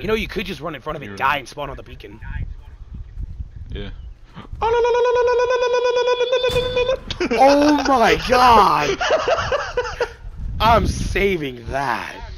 You know, you could just run in front of it, You're die, and spawn on the beacon. Yeah. Oh my god! I'm saving that.